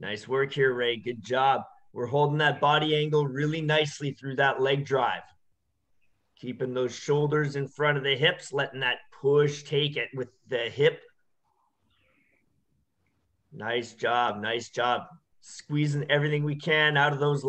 Nice work here, Ray. Good job. We're holding that body angle really nicely through that leg drive. Keeping those shoulders in front of the hips, letting that push take it with the hip. Nice job. Nice job. Squeezing everything we can out of those